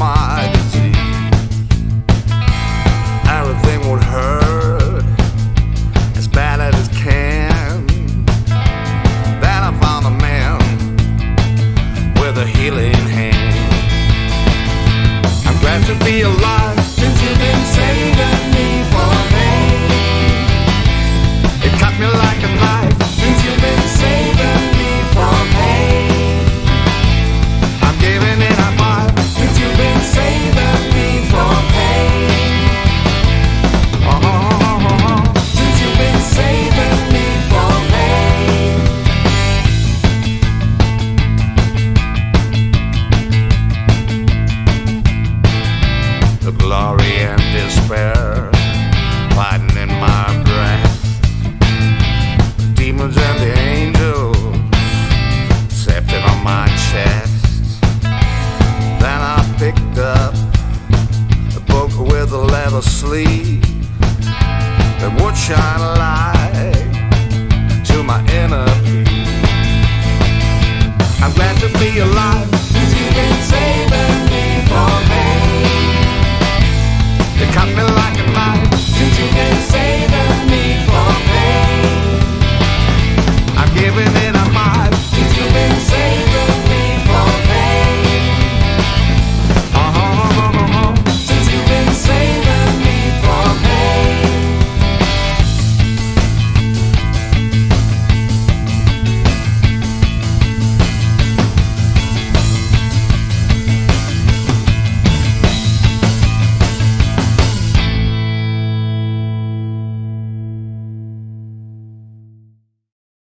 my disease. Everything would hurt as bad as it can. Then I found a man with a healing hand. I'm glad to be alive. Glory and despair fighting in my breath. Demons and the angels stepping on my chest. Then I picked up a book with a leather sleeve that would shine me like a. Since you can say that.